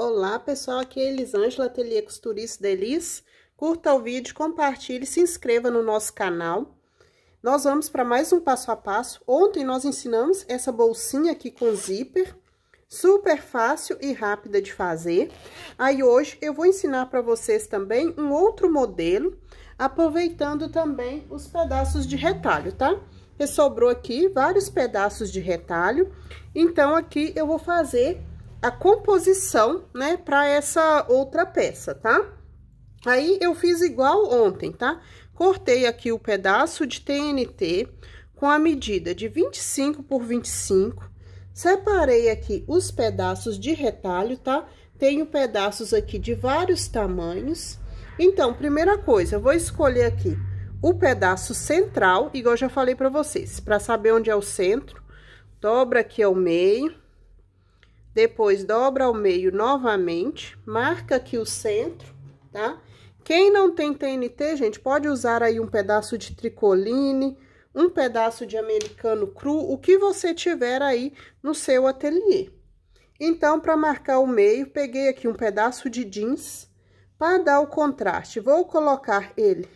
Olá, pessoal, aqui é Elisângela, Ateliê Costurista Delis. Curta o vídeo, compartilhe, se inscreva no nosso canal. Nós vamos para mais um passo a passo. Ontem nós ensinamos essa bolsinha aqui com zíper, super fácil e rápida de fazer. Aí hoje eu vou ensinar para vocês também um outro modelo, aproveitando também os pedaços de retalho, tá? E sobrou aqui vários pedaços de retalho, então aqui eu vou fazer a composição, né, para essa outra peça, tá? Aí, eu fiz igual ontem, tá? Cortei aqui o pedaço de TNT com a medida de 25 por 25. Separei aqui os pedaços de retalho, tá? Tenho pedaços aqui de vários tamanhos. Então, primeira coisa, eu vou escolher aqui o pedaço central, igual eu já falei pra vocês. Pra saber onde é o centro, dobra aqui ao meio depois, dobra ao meio novamente, marca aqui o centro, tá? Quem não tem TNT, gente, pode usar aí um pedaço de tricoline, um pedaço de americano cru, o que você tiver aí no seu ateliê. Então, para marcar o meio, peguei aqui um pedaço de jeans, para dar o contraste, vou colocar ele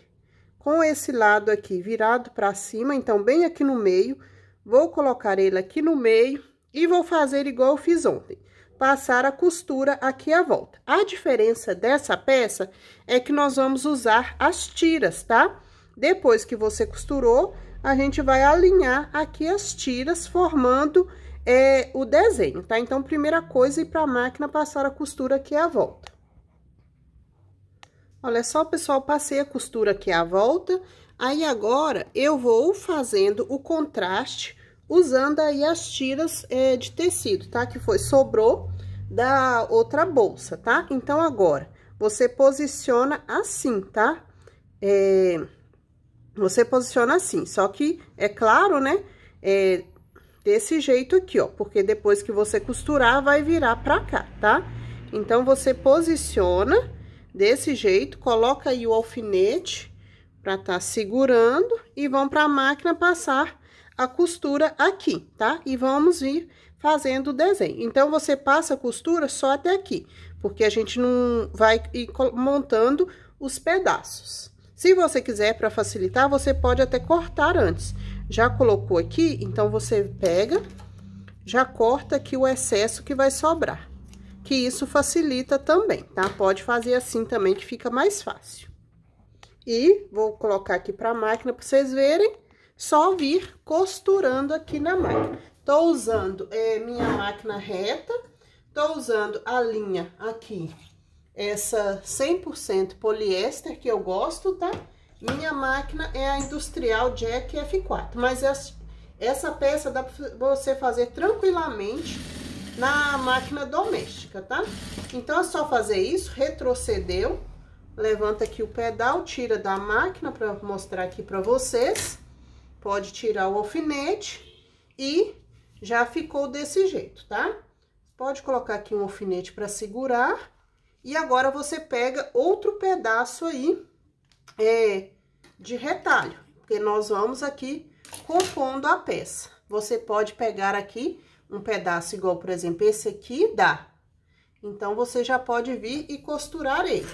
com esse lado aqui virado para cima, então, bem aqui no meio, vou colocar ele aqui no meio e vou fazer igual eu fiz ontem, passar a costura aqui à volta. A diferença dessa peça é que nós vamos usar as tiras, tá? Depois que você costurou, a gente vai alinhar aqui as tiras, formando é, o desenho, tá? Então, primeira coisa, ir pra máquina passar a costura aqui à volta. Olha só, pessoal, passei a costura aqui à volta. Aí, agora, eu vou fazendo o contraste usando aí as tiras é, de tecido, tá? Que foi, sobrou da outra bolsa, tá? Então, agora, você posiciona assim, tá? É, você posiciona assim, só que, é claro, né? É, desse jeito aqui, ó, porque depois que você costurar, vai virar pra cá, tá? Então, você posiciona desse jeito, coloca aí o alfinete pra tá segurando e vão pra máquina passar a costura aqui, tá? E vamos ir fazendo o desenho. Então, você passa a costura só até aqui, porque a gente não vai ir montando os pedaços. Se você quiser, para facilitar, você pode até cortar antes. Já colocou aqui, então você pega, já corta aqui o excesso que vai sobrar. Que isso facilita também, tá? Pode fazer assim também, que fica mais fácil. E vou colocar aqui para a máquina para vocês verem só vir costurando aqui na máquina. Tô usando é, minha máquina reta, tô usando a linha aqui, essa 100% poliéster que eu gosto, tá? Minha máquina é a Industrial Jack F4, mas essa, essa peça dá pra você fazer tranquilamente na máquina doméstica, tá? Então, é só fazer isso, retrocedeu, levanta aqui o pedal, tira da máquina para mostrar aqui para vocês pode tirar o alfinete e já ficou desse jeito, tá? Pode colocar aqui um alfinete para segurar. E agora, você pega outro pedaço aí é, de retalho, porque nós vamos aqui compondo a peça. Você pode pegar aqui um pedaço igual, por exemplo, esse aqui dá. Então, você já pode vir e costurar ele.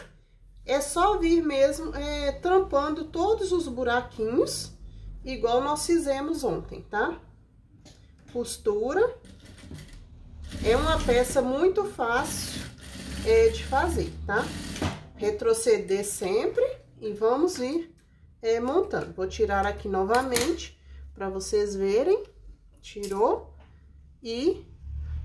É só vir mesmo é, trampando todos os buraquinhos igual nós fizemos ontem, tá? Costura. É uma peça muito fácil é, de fazer, tá? Retroceder sempre e vamos ir é, montando. Vou tirar aqui novamente para vocês verem. Tirou e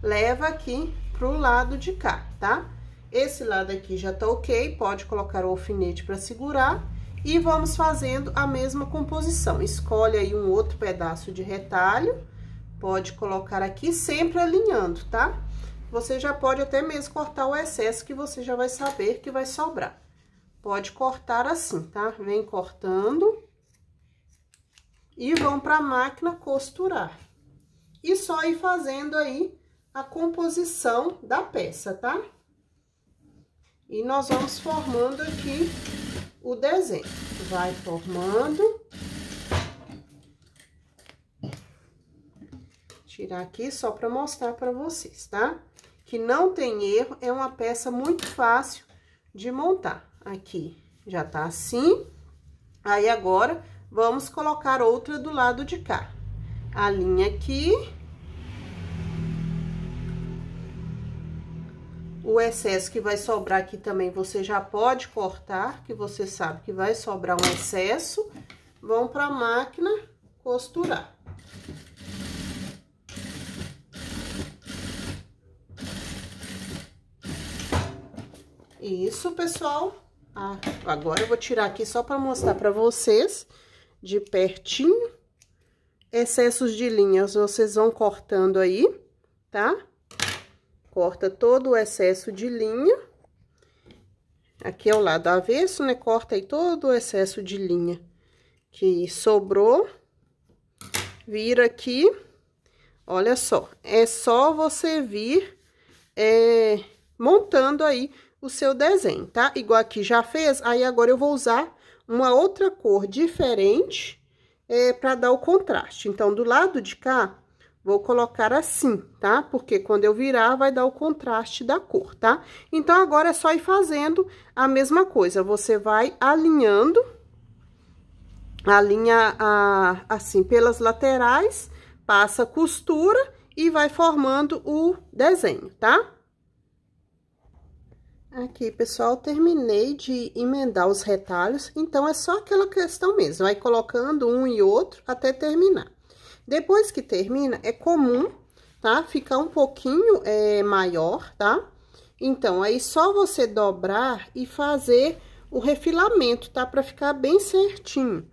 leva aqui pro lado de cá, tá? Esse lado aqui já tá ok, pode colocar o alfinete para segurar e vamos fazendo a mesma composição. Escolhe aí um outro pedaço de retalho, pode colocar aqui, sempre alinhando, tá? Você já pode até mesmo cortar o excesso que você já vai saber que vai sobrar. Pode cortar assim, tá? Vem cortando. E vão pra máquina costurar. E só ir fazendo aí a composição da peça, tá? E nós vamos formando aqui o desenho. Vai formando. Tirar aqui só para mostrar para vocês, tá? Que não tem erro, é uma peça muito fácil de montar. Aqui já tá assim. Aí, agora, vamos colocar outra do lado de cá. A linha aqui. O excesso que vai sobrar aqui também, você já pode cortar, que você sabe que vai sobrar um excesso. Vão pra máquina costurar. Isso, pessoal. Ah, agora eu vou tirar aqui só para mostrar para vocês de pertinho. Excessos de linhas vocês vão cortando aí, tá? Corta todo o excesso de linha. Aqui é o lado avesso, né? Corta aí todo o excesso de linha que sobrou. Vira aqui. Olha só, é só você vir é, montando aí o seu desenho, tá? Igual aqui já fez, aí agora eu vou usar uma outra cor diferente é, para dar o contraste. Então, do lado de cá, vou colocar assim, tá? Porque quando eu virar, vai dar o contraste da cor, tá? Então, agora é só ir fazendo a mesma coisa. Você vai alinhando a linha a, assim pelas laterais, passa costura e vai formando o desenho, tá? Aqui, pessoal, terminei de emendar os retalhos, então é só aquela questão mesmo, vai colocando um e outro até terminar. Depois que termina, é comum, tá? Ficar um pouquinho é, maior, tá? Então, aí só você dobrar e fazer o refilamento, tá? Pra ficar bem certinho.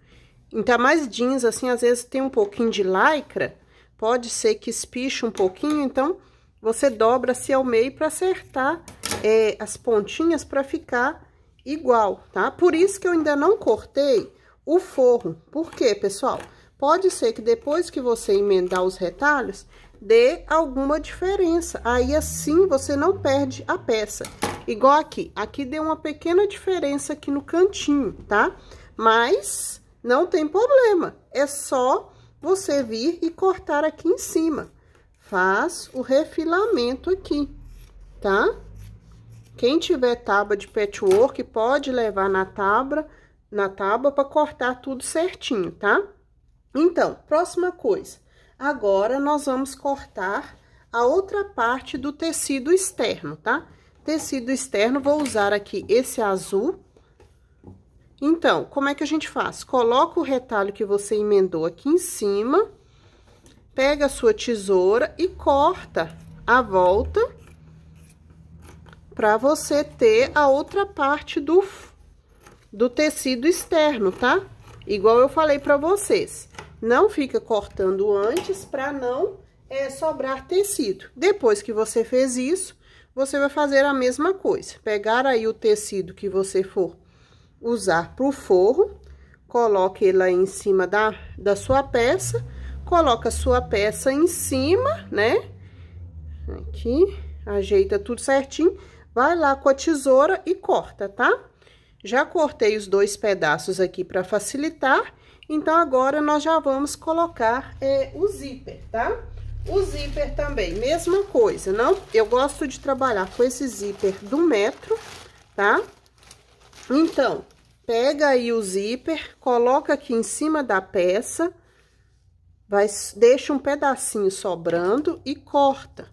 Então, mais jeans, assim, às vezes tem um pouquinho de lycra, pode ser que espiche um pouquinho, então você dobra-se ao meio para acertar é, as pontinhas para ficar igual, tá? Por isso que eu ainda não cortei o forro. Por quê, pessoal? Pode ser que depois que você emendar os retalhos, dê alguma diferença. Aí, assim, você não perde a peça. Igual aqui. Aqui deu uma pequena diferença aqui no cantinho, tá? Mas não tem problema. É só você vir e cortar aqui em cima faz o refilamento aqui, tá? Quem tiver tábua de patchwork, pode levar na tábua, na tábua para cortar tudo certinho, tá? Então, próxima coisa. Agora, nós vamos cortar a outra parte do tecido externo, tá? Tecido externo, vou usar aqui esse azul. Então, como é que a gente faz? Coloca o retalho que você emendou aqui em cima pega a sua tesoura e corta a volta para você ter a outra parte do, do tecido externo, tá? Igual eu falei para vocês. Não fica cortando antes para não é, sobrar tecido. Depois que você fez isso, você vai fazer a mesma coisa. Pegar aí o tecido que você for usar pro forro, coloque ele aí em cima da, da sua peça coloca sua peça em cima, né? Aqui, ajeita tudo certinho, vai lá com a tesoura e corta, tá? Já cortei os dois pedaços aqui para facilitar, então agora nós já vamos colocar é, o zíper, tá? O zíper também, mesma coisa, não? Eu gosto de trabalhar com esse zíper do metro, tá? Então, pega aí o zíper, coloca aqui em cima da peça, vai, deixa um pedacinho sobrando e corta.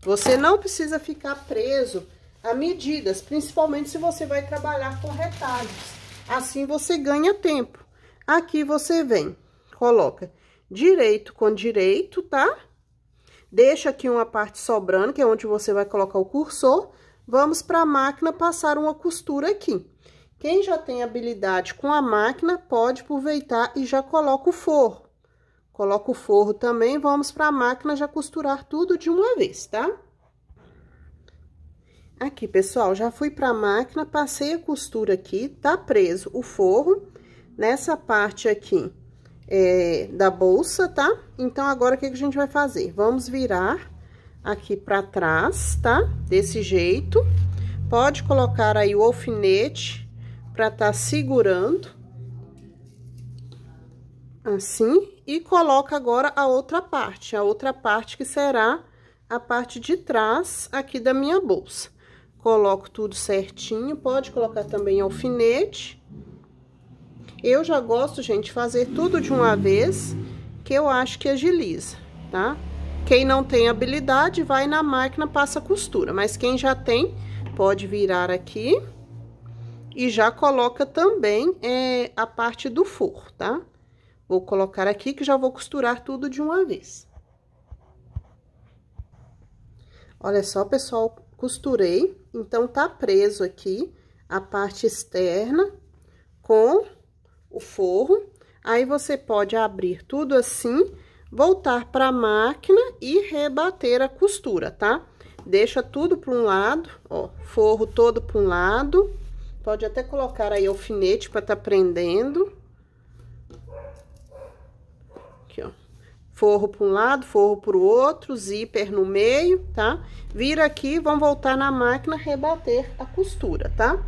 Você não precisa ficar preso a medidas, principalmente se você vai trabalhar com retalhos. Assim você ganha tempo. Aqui você vem, coloca direito com direito, tá? Deixa aqui uma parte sobrando, que é onde você vai colocar o cursor. Vamos para a máquina passar uma costura aqui. Quem já tem habilidade com a máquina, pode aproveitar e já coloca o forro. Coloca o forro também, vamos para a máquina já costurar tudo de uma vez, tá? Aqui, pessoal, já fui para a máquina, passei a costura aqui, tá preso o forro nessa parte aqui é, da bolsa, tá? Então, agora, o que, que a gente vai fazer? Vamos virar aqui para trás, tá? Desse jeito. Pode colocar aí o alfinete para tá segurando. Assim, e coloca agora a outra parte, a outra parte que será a parte de trás aqui da minha bolsa. Coloco tudo certinho, pode colocar também alfinete. Eu já gosto, gente, fazer tudo de uma vez, que eu acho que agiliza, tá? Quem não tem habilidade, vai na máquina, passa costura. Mas quem já tem, pode virar aqui e já coloca também é, a parte do forro, tá? Vou colocar aqui que já vou costurar tudo de uma vez. Olha só, pessoal, costurei, então tá preso aqui a parte externa com o forro. Aí, você pode abrir tudo assim, voltar para a máquina e rebater a costura, tá? Deixa tudo para um lado, ó, forro todo para um lado Pode até colocar aí alfinete para tá prendendo. Aqui, ó. Forro para um lado, forro para o outro, zíper no meio, tá? Vira aqui, vão voltar na máquina, rebater a costura, tá?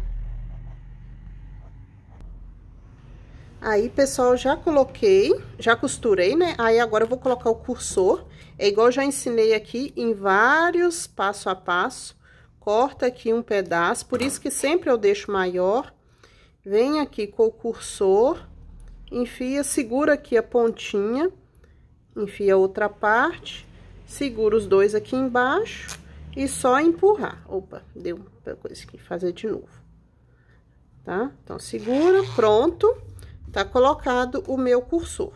Aí, pessoal, já coloquei, já costurei, né? Aí, agora eu vou colocar o cursor. É igual já ensinei aqui em vários passo a passo corta aqui um pedaço, por isso que sempre eu deixo maior. Vem aqui com o cursor, enfia, segura aqui a pontinha, enfia outra parte, segura os dois aqui embaixo e só empurrar. Opa, deu uma coisa aqui, fazer de novo. Tá? Então, segura, pronto, tá colocado o meu cursor.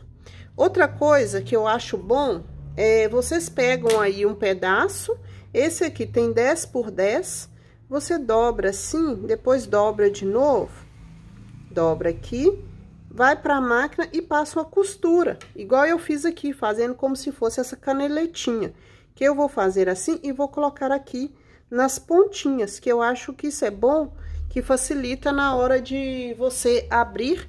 Outra coisa que eu acho bom é, vocês pegam aí um pedaço esse aqui tem 10 por 10, você dobra assim, depois dobra de novo, dobra aqui, vai pra máquina e passa uma costura, igual eu fiz aqui, fazendo como se fosse essa caneletinha, que eu vou fazer assim e vou colocar aqui nas pontinhas, que eu acho que isso é bom, que facilita na hora de você abrir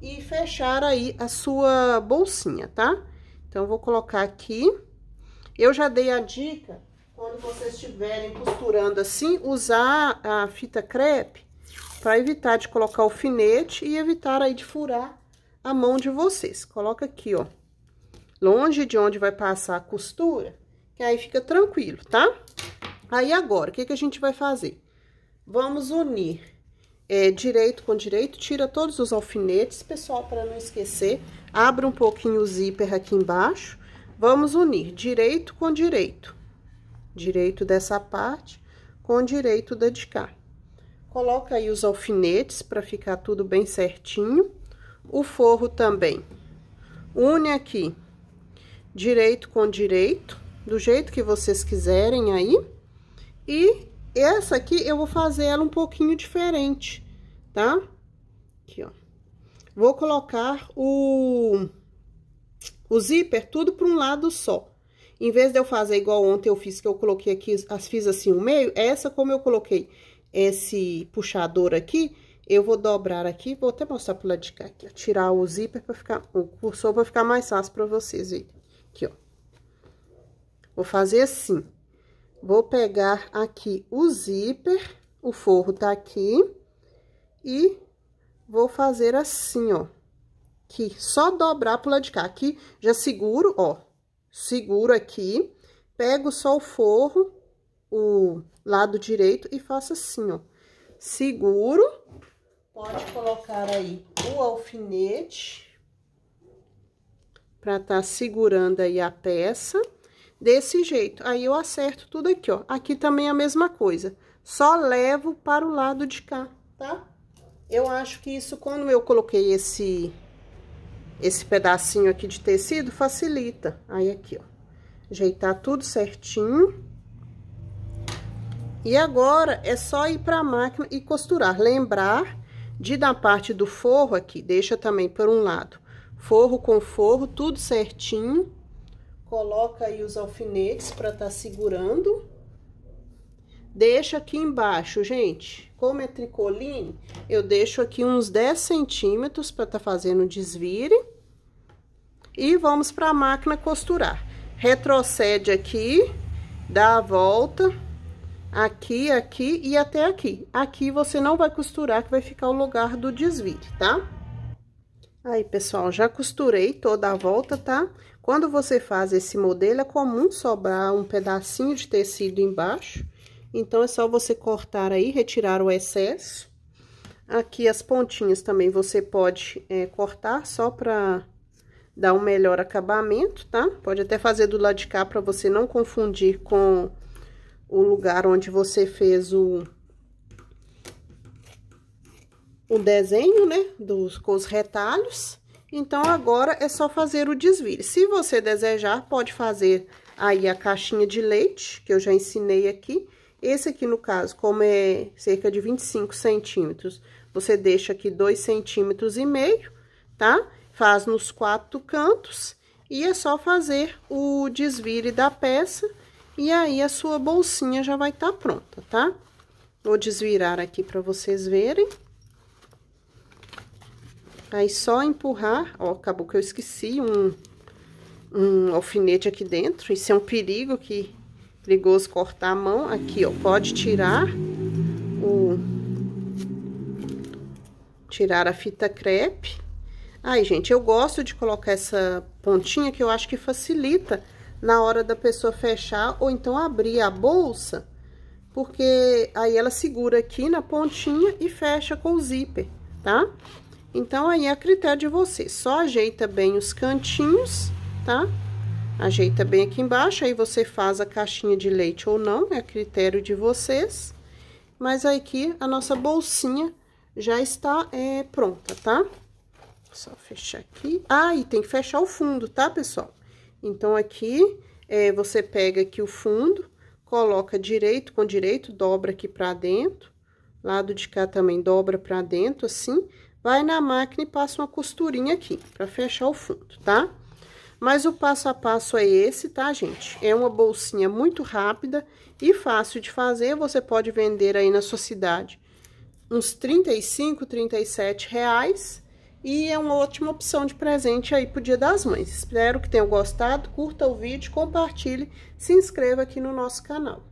e fechar aí a sua bolsinha, tá? Então, vou colocar aqui. Eu já dei a dica quando vocês estiverem costurando assim, usar a fita crepe para evitar de colocar alfinete e evitar aí de furar a mão de vocês. Coloca aqui, ó, longe de onde vai passar a costura, que aí fica tranquilo, tá? Aí agora, o que, que a gente vai fazer? Vamos unir é, direito com direito, tira todos os alfinetes, pessoal, para não esquecer. Abre um pouquinho o zíper aqui embaixo. Vamos unir direito com direito direito dessa parte com direito da de cá. Coloca aí os alfinetes para ficar tudo bem certinho. O forro também. Une aqui direito com direito, do jeito que vocês quiserem aí. E essa aqui eu vou fazer ela um pouquinho diferente, tá? Aqui, ó. Vou colocar o, o zíper tudo para um lado só. Em vez de eu fazer igual ontem eu fiz, que eu coloquei aqui, as fiz assim o meio, essa como eu coloquei esse puxador aqui, eu vou dobrar aqui, vou até mostrar pro lado de cá aqui, ó, tirar o zíper para ficar, o cursor para ficar mais fácil para vocês verem. Aqui, ó. Vou fazer assim. Vou pegar aqui o zíper, o forro tá aqui, e vou fazer assim, ó. Aqui, só dobrar pro lado de cá. Aqui, já seguro, ó, seguro aqui, pego só o forro, o lado direito e faço assim, ó. Seguro, pode colocar aí o alfinete pra tá segurando aí a peça. Desse jeito, aí eu acerto tudo aqui, ó. Aqui também é a mesma coisa, só levo para o lado de cá, tá? Eu acho que isso, quando eu coloquei esse esse pedacinho aqui de tecido facilita. Aí, aqui, ó. Ajeitar tudo certinho. E agora, é só ir pra máquina e costurar. Lembrar de, da parte do forro aqui, deixa também por um lado. Forro com forro, tudo certinho. Coloca aí os alfinetes pra tá segurando. Deixa aqui embaixo, gente, como é tricoline, eu deixo aqui uns 10 centímetros para tá fazendo o desvire. E vamos para a máquina costurar. Retrocede aqui, dá a volta, aqui, aqui e até aqui. Aqui você não vai costurar, que vai ficar o lugar do desvire, tá? Aí, pessoal, já costurei toda a volta, tá? Quando você faz esse modelo, é comum sobrar um pedacinho de tecido embaixo. Então, é só você cortar aí, retirar o excesso. Aqui, as pontinhas também você pode é, cortar só pra dar um melhor acabamento, tá? Pode até fazer do lado de cá pra você não confundir com o lugar onde você fez o, o desenho, né, dos, com os retalhos. Então, agora é só fazer o desvire. Se você desejar, pode fazer aí a caixinha de leite, que eu já ensinei aqui. Esse aqui, no caso, como é cerca de 25 centímetros, você deixa aqui 2 centímetros e meio, tá? Faz nos quatro cantos e é só fazer o desvire da peça e aí a sua bolsinha já vai estar tá pronta, tá? Vou desvirar aqui para vocês verem. Aí, só empurrar, ó, acabou que eu esqueci um, um alfinete aqui dentro. Isso é um perigo que perigoso cortar a mão. Aqui, ó, pode tirar o... Tirar a fita crepe. Aí, gente, eu gosto de colocar essa pontinha que eu acho que facilita na hora da pessoa fechar ou então abrir a bolsa, porque aí ela segura aqui na pontinha e fecha com o zíper, tá? Então, aí é a critério de você. Só ajeita bem os cantinhos, tá? Ajeita bem aqui embaixo, aí você faz a caixinha de leite ou não, é a critério de vocês. Mas aqui a nossa bolsinha já está é, pronta, tá? Só fechar aqui. Ah, e tem que fechar o fundo, tá, pessoal? Então, aqui, é, você pega aqui o fundo, coloca direito com direito, dobra aqui pra dentro. Lado de cá também dobra pra dentro, assim. Vai na máquina e passa uma costurinha aqui, pra fechar o fundo, tá? Mas o passo a passo é esse, tá, gente? É uma bolsinha muito rápida e fácil de fazer. Você pode vender aí na sua cidade uns 35, 37 reais. E é uma ótima opção de presente aí pro Dia das Mães. Espero que tenham gostado, curta o vídeo, compartilhe, se inscreva aqui no nosso canal.